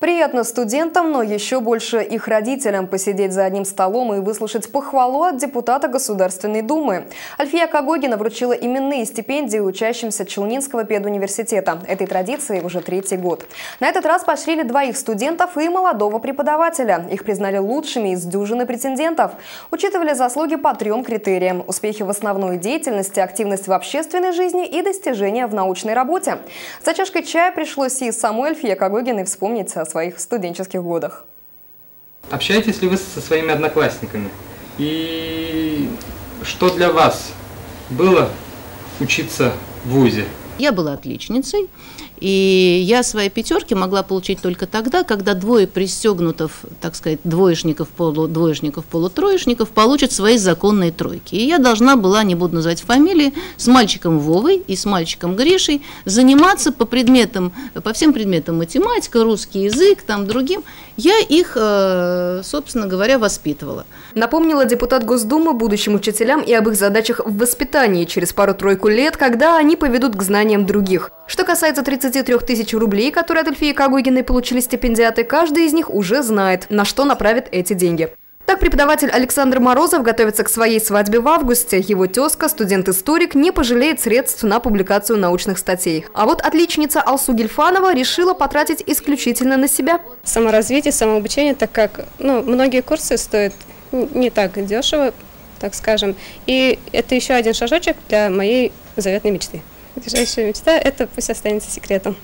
Приятно студентам, но еще больше их родителям посидеть за одним столом и выслушать похвалу от депутата Государственной Думы. Альфия Кагогина вручила именные стипендии учащимся Челнинского педуниверситета. Этой традиции уже третий год. На этот раз поощрили двоих студентов и молодого преподавателя. Их признали лучшими из дюжины претендентов. Учитывали заслуги по трем критериям – успехи в основной деятельности, активность в общественной жизни и достижения в научной работе. За чашкой чая пришлось и самой Альфия Кагогиной вспомнить о своих студенческих годах. Общаетесь ли вы со своими одноклассниками? И что для вас было учиться в ВУЗе? Я была отличницей, и я свои пятерки могла получить только тогда, когда двое пристегнутов, так сказать, двоечников, полудвоечников, полутроечников получат свои законные тройки. И я должна была, не буду называть фамилии, с мальчиком Вовой и с мальчиком Гришей заниматься по предметам, по всем предметам математика, русский язык, там другим. Я их, э, собственно говоря, воспитывала. Напомнила депутат Госдумы будущим учителям и об их задачах в воспитании через пару-тройку лет, когда они поведут к знаниям других. Что касается 33 тысяч рублей, которые от Эльфии Кагугиной получили стипендиаты, каждый из них уже знает, на что направит эти деньги. Так преподаватель Александр Морозов готовится к своей свадьбе в августе. Его тезка, студент-историк, не пожалеет средств на публикацию научных статей. А вот отличница Алсу Гельфанова решила потратить исключительно на себя. Саморазвитие, самообучение, так как ну, многие курсы стоят не так дешево, так скажем. И это еще один шажочек для моей заветной мечты. Ближайшая мечта – это пусть останется секретом.